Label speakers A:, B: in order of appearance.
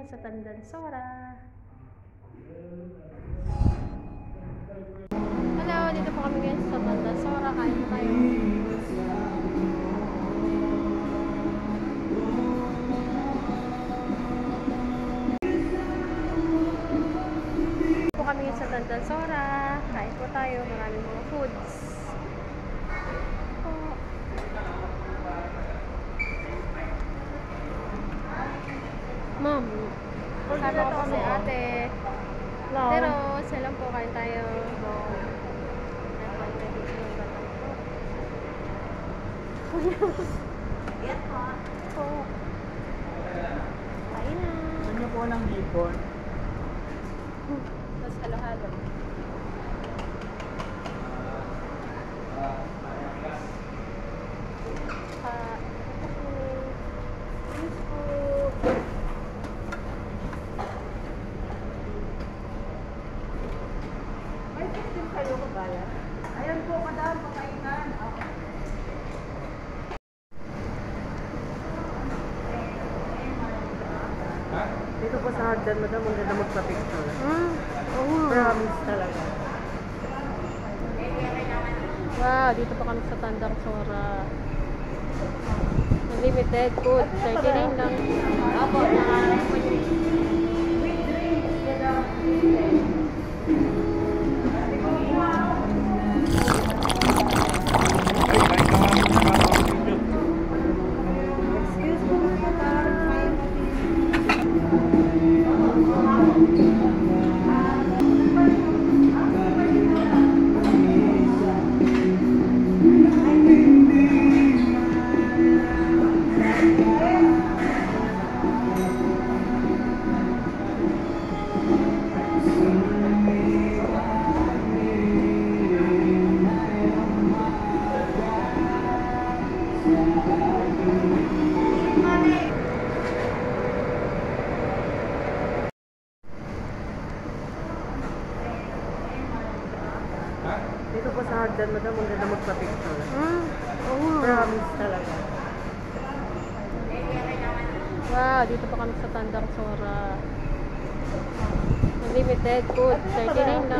A: ngayon sa Tandansora. Hello, dito po kami ngayon sa Tandansora. Kain tayo. po kami sa Tandansora. Kain po tayo. Maraming mga foods. Po. Ma'am, kasama ko si ate. Pero, sila po kain tayo.
B: Yan po.
A: Po. Kain na.
C: Gusto niyo po ng hipon?
A: Tapos halo-halo. Ah, okay. Yes po.
B: May system kayo ko ba yan? Ayan po, madam, pakainan. Okay.
C: Ha?
B: Dito po sa hagdan, madam, ang ganda magpa-picture.
A: Mm, oo.
B: Promise talaga.
A: Wow, dito pa kami sa Tandang Sora. Unlimited food, 39 lang.
B: Apo, Excuse Dito po sa hagdan, madam, ang ganda magpa-picture.
A: Mm, oo.
B: Promise talaga.
A: Wow, dito pa kami sa Tandang Sora. Unlimited food, 39 lang.